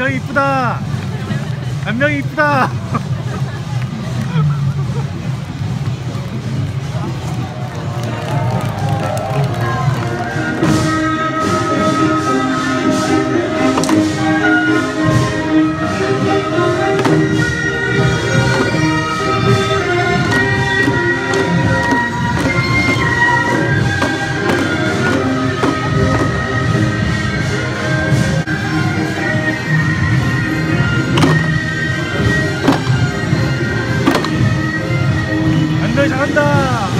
안명이 이쁘다. 안명이 이쁘다 的.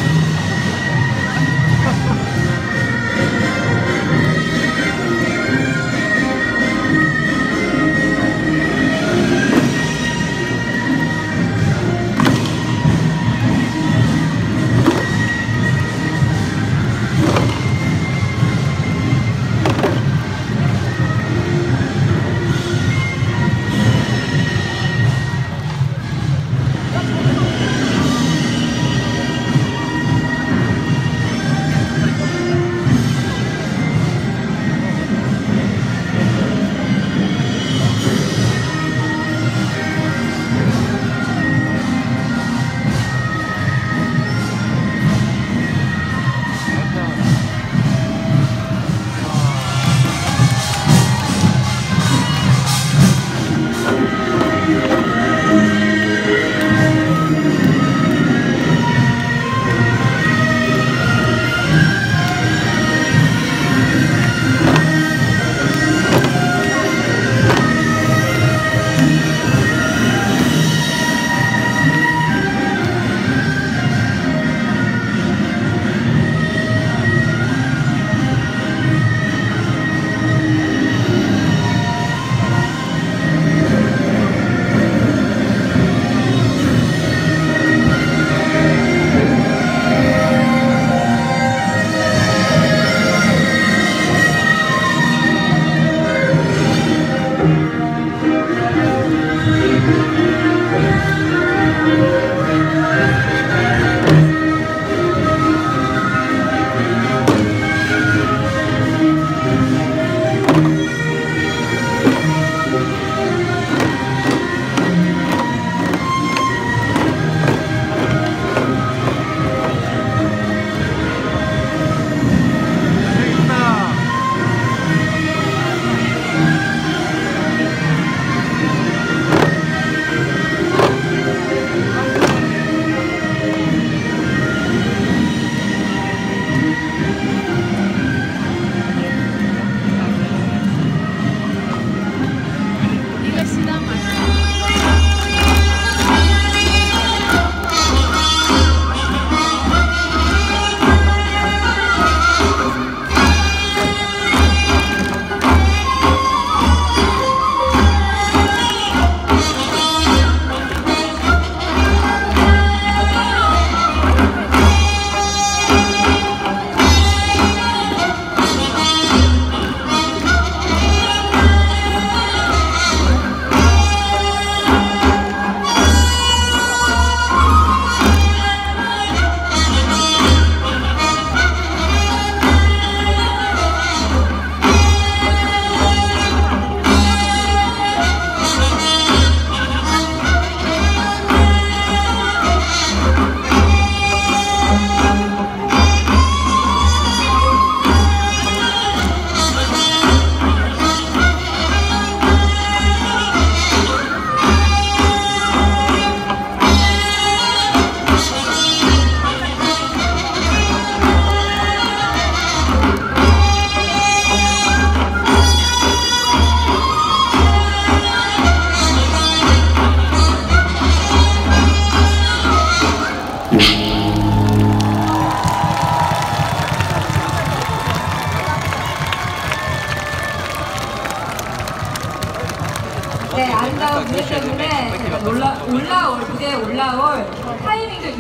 반가운 무대 때문에 올라올 그게 올라올 타이밍도